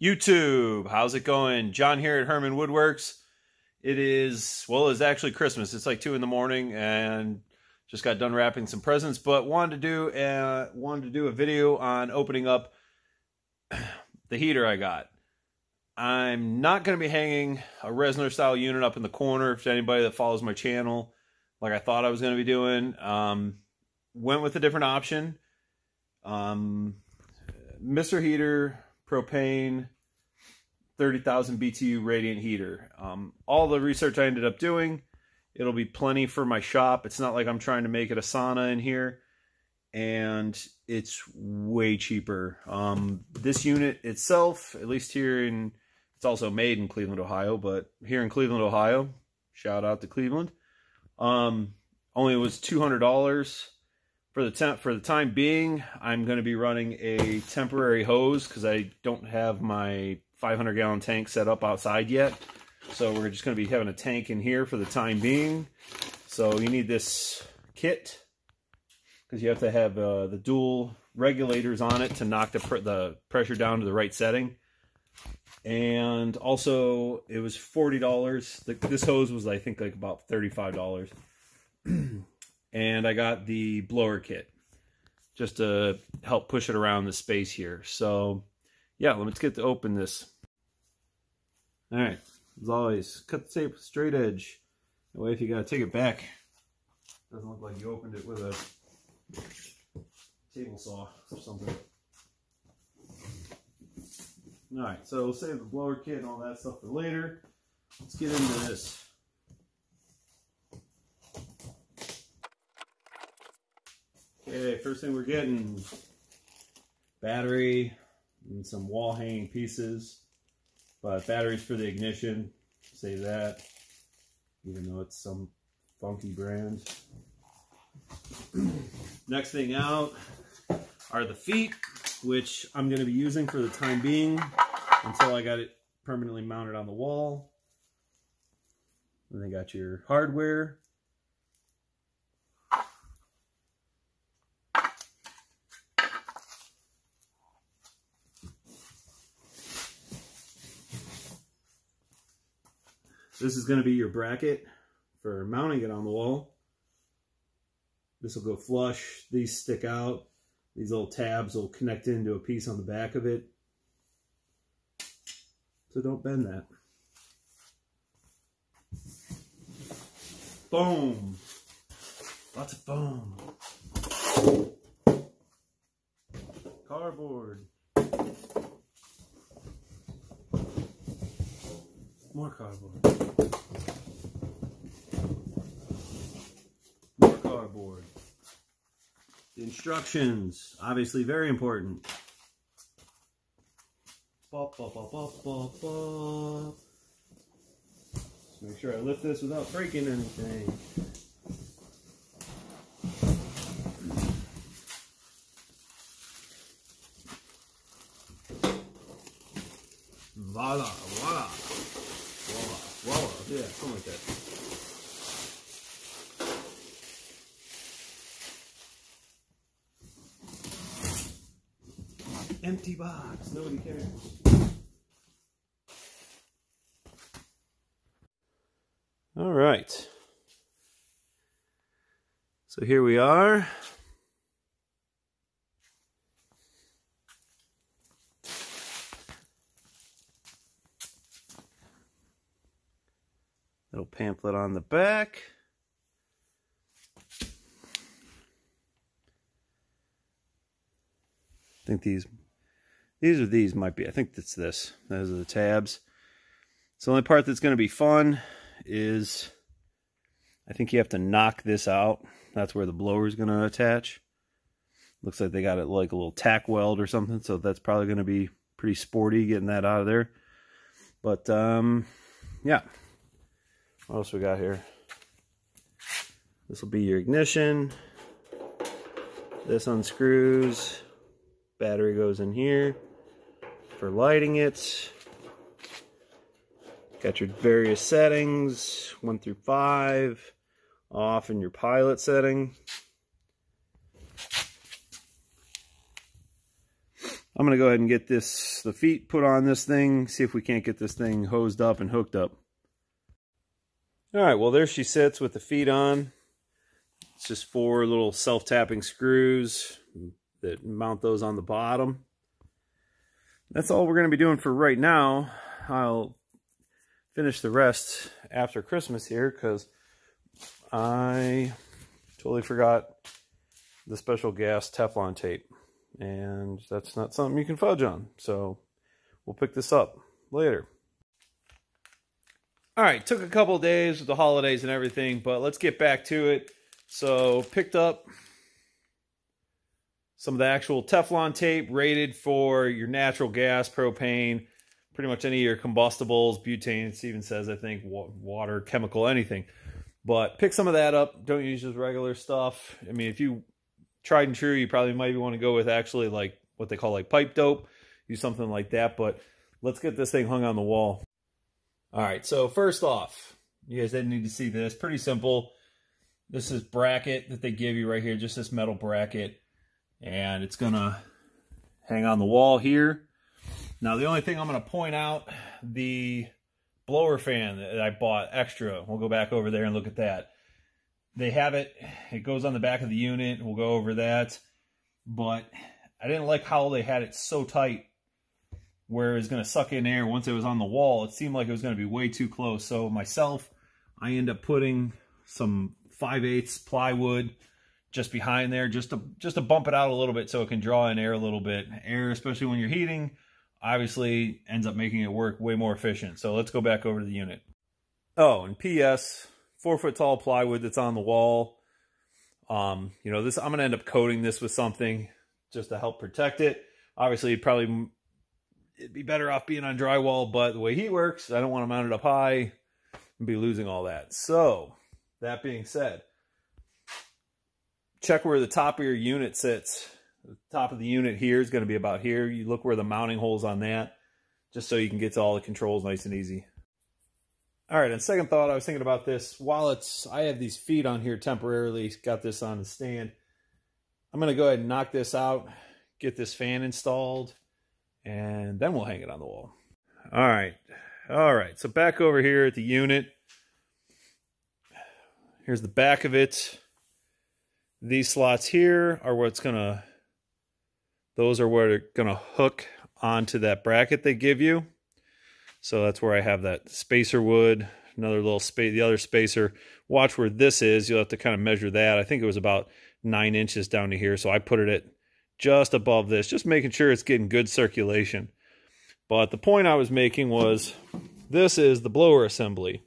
YouTube, how's it going? John here at Herman Woodworks. It is, well, it's actually Christmas. It's like 2 in the morning and just got done wrapping some presents, but wanted to do uh, wanted to do a video on opening up the heater I got. I'm not going to be hanging a Reznor style unit up in the corner if anybody that follows my channel like I thought I was going to be doing. Um, went with a different option. Um, Mr. Heater propane 30,000 BTU radiant heater. Um, all the research I ended up doing, it'll be plenty for my shop. It's not like I'm trying to make it a sauna in here. And it's way cheaper. Um, this unit itself, at least here in, it's also made in Cleveland, Ohio, but here in Cleveland, Ohio, shout out to Cleveland, um, only was $200 for the temp for the time being, I'm going to be running a temporary hose because I don't have my 500 gallon tank set up outside yet. So we're just going to be having a tank in here for the time being. So you need this kit because you have to have uh, the dual regulators on it to knock the, pr the pressure down to the right setting. And also, it was $40. this hose was, I think, like about $35. and I got the blower kit just to help push it around the space here. So yeah, let's get to open this. All right, as always, cut the tape straight edge. That way if you gotta take it back, doesn't look like you opened it with a table saw or something. All right, so we'll save the blower kit and all that stuff for later. Let's get into this. Okay, first thing we're getting, battery and some wall hanging pieces. But batteries for the ignition, say that, even though it's some funky brand. Next thing out are the feet, which I'm going to be using for the time being until I got it permanently mounted on the wall. And they got your hardware, This is going to be your bracket for mounting it on the wall. This will go flush. These stick out. These little tabs will connect into a piece on the back of it. So don't bend that. Boom. Lots of foam. Cardboard. More cardboard. More cardboard. The instructions, obviously very important. Make sure I lift this without breaking anything. Voila, voila, voila, voila. Yeah, something like that. Empty box, nobody cares. All right. So here we are. Little pamphlet on the back. I think these these are these might be. I think it's this. Those are the tabs. So the only part that's going to be fun is I think you have to knock this out. That's where the blower is going to attach. Looks like they got it like a little tack weld or something. So that's probably going to be pretty sporty getting that out of there. But um, yeah. What else we got here? This will be your ignition. This unscrews. Battery goes in here for lighting it. Got your various settings, one through five, off in your pilot setting. I'm going to go ahead and get this, the feet put on this thing, see if we can't get this thing hosed up and hooked up. All right, well, there she sits with the feet on. It's just four little self-tapping screws that mount those on the bottom. That's all we're going to be doing for right now. I'll finish the rest after Christmas here because I totally forgot the special gas Teflon tape and that's not something you can fudge on. So we'll pick this up later. All right, took a couple days with the holidays and everything, but let's get back to it. So picked up some of the actual Teflon tape rated for your natural gas, propane, pretty much any of your combustibles, butane, it even says, I think, water, chemical, anything. But pick some of that up. Don't use just regular stuff. I mean, if you tried and true, you probably might want to go with actually like what they call like pipe dope. Use something like that. But let's get this thing hung on the wall. All right, so first off, you guys didn't need to see this. Pretty simple. This is bracket that they give you right here, just this metal bracket. And it's to hang on the wall here. Now, the only thing I'm to point out, the blower fan that I bought extra. We'll go back over there and look at that they have it. It goes on the back of the unit. We'll go over that. But I didn't like how they had it so tight where it's going to suck in air once it was on the wall. It seemed like it was to be way too close. So myself, I end up putting some 5 eighths plywood just behind there just to just to bump it out a little bit so it can draw in air a little bit. Air, especially when you're heating, obviously ends up making it work way more efficient. So let's go back over to the unit. Oh, and P.S four foot tall plywood that's on the wall. Um, you know, this I'm gonna end up coating this with something just to help protect it. Obviously, probably it'd be better off being on drywall, but the way he works, I don't want to mount it up high and be losing all that. So, that being said, check where the top of your unit sits. The top of the unit here is going to be about here. You look where the mounting holes on that, just so you can get to all the controls nice and easy. All right, on second thought, I was thinking about this. While it's, I have these feet on here temporarily, got this on the stand. I'm going to go ahead and knock this out, get this fan installed, and then we'll hang it on the wall. All right. All right, so back over here at the unit. Here's the back of it. These slots here are what's going to, those are where they're going to hook onto that bracket they give you. So that's where I have that spacer wood, another little space, the other spacer. Watch where this is. You'll have to kind of measure that. I think it was about nine inches down to here. So I put it at just above this, just making sure it's getting good circulation. But the point I was making was this is the blower assembly.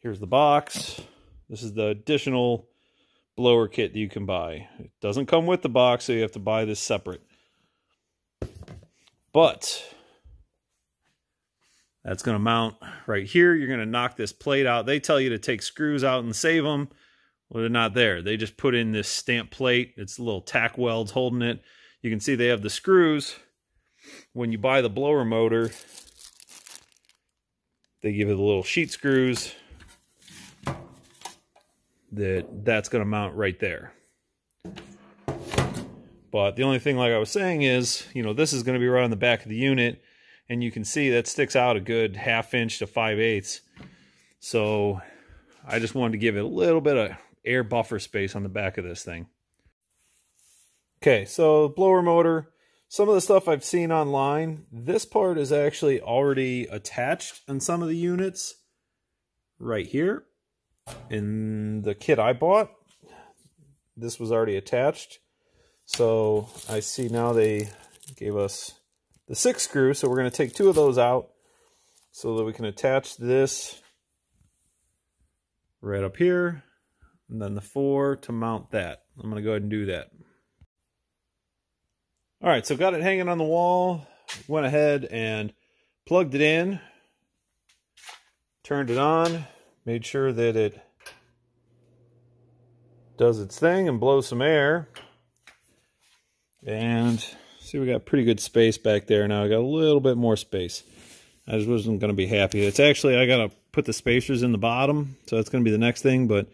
Here's the box. This is the additional blower kit that you can buy. It doesn't come with the box, so you have to buy this separate. But that's going to mount right here. You're going to knock this plate out. They tell you to take screws out and save them. Well, they're not there. They just put in this stamp plate. It's little tack welds holding it. You can see they have the screws. When you buy the blower motor, they give you the little sheet screws that that's going to mount right there. But the only thing, like I was saying, is, you know, this is going to be right on the back of the unit and you can see that sticks out a good half inch to 5 eighths. So I just wanted to give it a little bit of air buffer space on the back of this thing. Okay, so blower motor. Some of the stuff I've seen online, this part is actually already attached on some of the units right here. In the kit I bought, this was already attached. So I see now they gave us the six screw. So we're going to take two of those out so that we can attach this right up here. And then the four to mount that. I'm going to go ahead and do that. All right, so got it hanging on the wall. Went ahead and plugged it in. Turned it on. Made sure that it does its thing and blows some air. And See, we got pretty good space back there now. I got a little bit more space. I just wasn't going to be happy. It's actually, I got to put the spacers in the bottom, so that's going to be the next thing. But,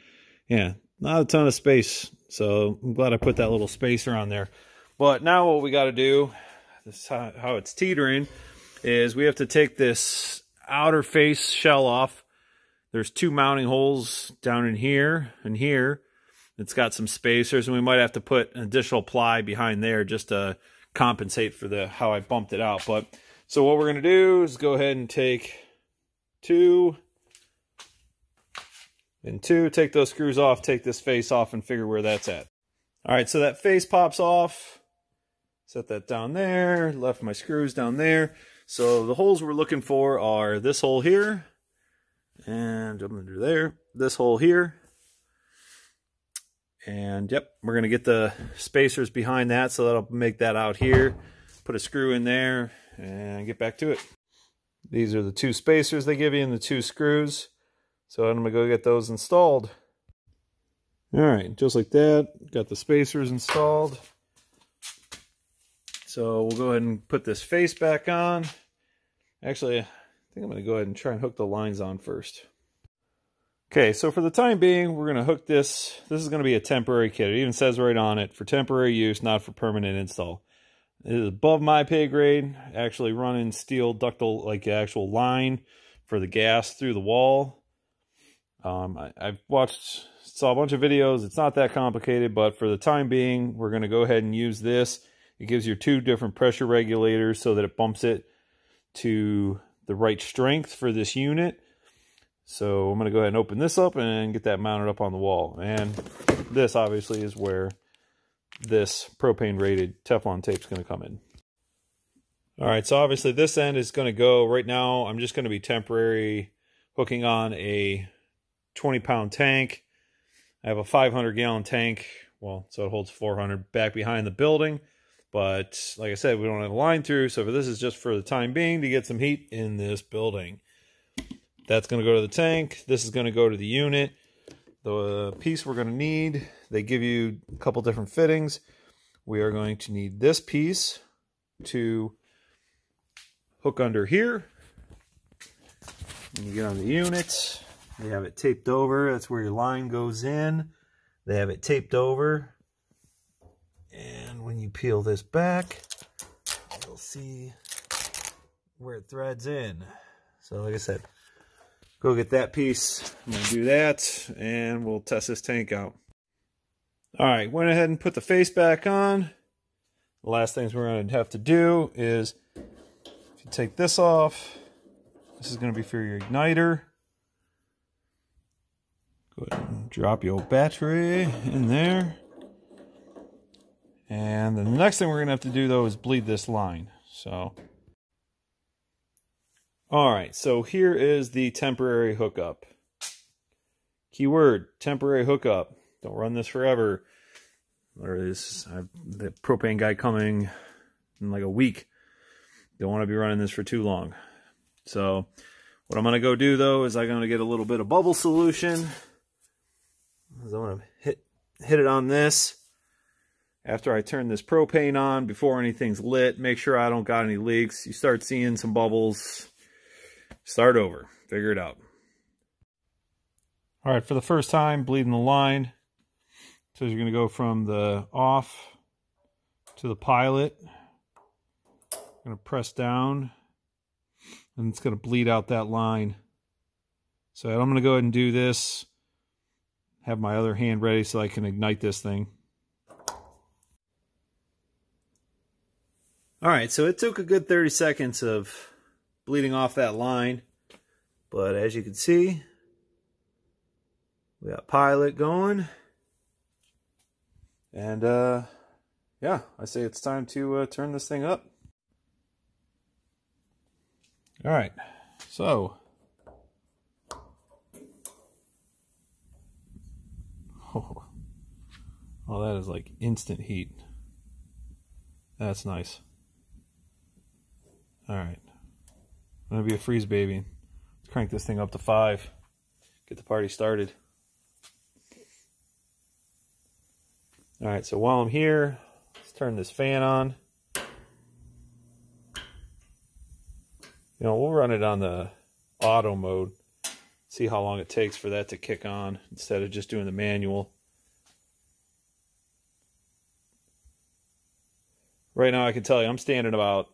yeah, not a ton of space. So I'm glad I put that little spacer on there. But now what we got to do, this is how, how it's teetering, is we have to take this outer face shell off. There's two mounting holes down in here and here. It's got some spacers, and we might have to put an additional ply behind there just to compensate for the how I bumped it out. But so what we're going to do is go ahead and take two and two, take those screws off, take this face off, and figure where that's at. All right, so that face pops off. Set that down there, left my screws down there. So the holes we're looking for are this hole here, and I'm under there, this hole here, and yep, we're going to get the spacers behind that, so that'll make that out here. Put a screw in there and get back to it. These are the two spacers they give you and the two screws. So I'm going to go get those installed. All right, just like that. Got the spacers installed. So we'll go ahead and put this face back on. Actually, think I'm going to go ahead and try and hook the lines on first. Okay, so for the time being, we're going to hook this. This is going to be a temporary kit. It even says right on it, for temporary use, not for permanent install. It is above my pay grade, actually running steel ductile, like actual line for the gas through the wall. Um, I, I've watched, saw a bunch of videos. It's not that complicated, but for the time being, we're going to go ahead and use this. It gives you two different pressure regulators so that it bumps it to the right strength for this unit. So I'm going to go ahead and open this up and get that mounted up on the wall. And this obviously is where this propane rated Teflon tape is going to come in. All right, so obviously this end is going to go right now. I'm just going to be temporary hooking on a 20 pound tank. I have a 500 gallon tank. Well, so it holds 400 back behind the building. But like I said, we don't have a line through. So this is just for the time being to get some heat in this building. That's going to go to the tank. This is going to go to the unit. The piece we're going to need, they give you a couple different fittings. We are going to need this piece to hook under here. When you get on the unit, they have it taped over. That's where your line goes in. They have it taped over. When you peel this back, you'll see where it threads in. So like I said, go get that piece. I'm going to do that, and we'll test this tank out. All right, went ahead and put the face back on. The last things we're going to have to do is, if you take this off, this is going to be for your igniter. Go ahead and drop your battery in there. And the next thing we're going to have to do, though, is bleed this line. So, all right, so here is the temporary hookup. Keyword, temporary hookup. Don't run this forever. There is I've, the propane guy coming in like a week. Don't want to be running this for too long. So what I'm going to go do, though, is I'm going to get a little bit of bubble solution. I'm going to hit, hit it on this after I turn this propane on before anything's lit. Make sure I don't got any leaks. You start seeing some bubbles. Start over. Figure it out. All right, for the first time, bleeding the line. So you're to go from the off to the pilot. I'm to press down and it's to bleed out that line. So I'm to go ahead and do this have my other hand ready so I can ignite this thing. All right, so it took a good 30 seconds of bleeding off that line. But as you can see, we got pilot going. And uh, yeah, I say it's time to uh, turn this thing up. All right, so Oh, oh that is like instant heat. That's nice. All right. I'm going to be a freeze baby. Let's crank this thing up to five. Get the party started. All right, so while I'm here, let's turn this fan on. You know, we'll run it on the auto mode see how long it takes for that to kick on instead of just doing the manual. right now I can tell you I'm standing about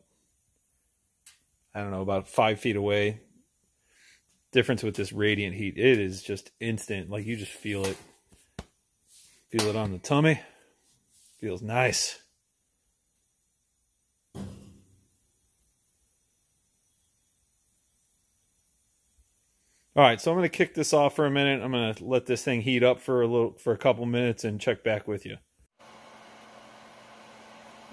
I don't know about five feet away. Difference with this radiant heat, it is just instant. Like you just feel it, feel it on the tummy. Feels nice. All right, so I'm going to kick this off for a minute. I'm going to let this thing heat up for a little for a couple minutes and check back with you.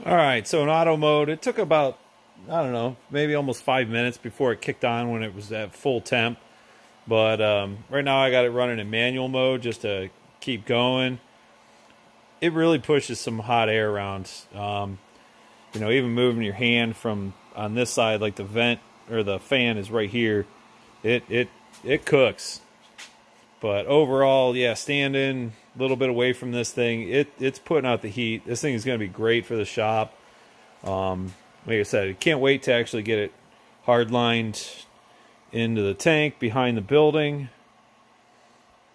All right, so in auto mode, it took about I don't know, maybe almost 5 minutes before it kicked on when it was at full temp. But um, right now I got it running in manual mode just to keep going. It really pushes some hot air around. Um, you know, even moving your hand from on this side like the vent or the fan is right here. It it it cooks. But overall, yeah, standing a little bit away from this thing, it it's putting out the heat. This thing is going to be great for the shop. Um, like I said, I can't wait to actually get it hard lined into the tank behind the building.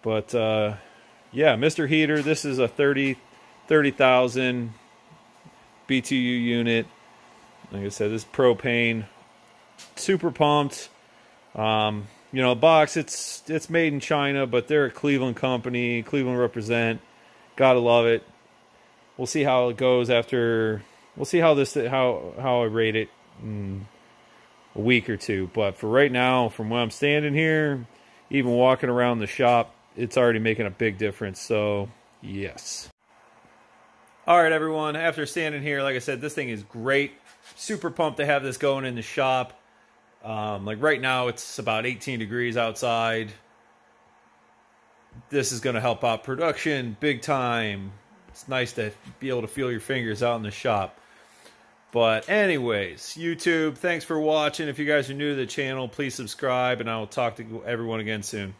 But uh, yeah, Mr. Heater, this is a 30 30,000 BTU unit. Like I said, this propane, super pumped. Um, you know, box it's it's made in China, but they're a Cleveland company. Cleveland represent. Gotta love it. We'll see how it goes after. We'll see how this how how I rate it in a week or two. But for right now, from where I'm standing here, even walking around the shop, it's already making a big difference. So yes. All right, everyone. After standing here, like I said, this thing is great. Super pumped to have this going in the shop. Um, like right now, it's about 18 degrees outside. This is going to help out production big time. It's nice to be able to feel your fingers out in the shop. But anyways, YouTube, thanks for watching. If you guys are new to the channel, please subscribe, and I will talk to everyone again soon.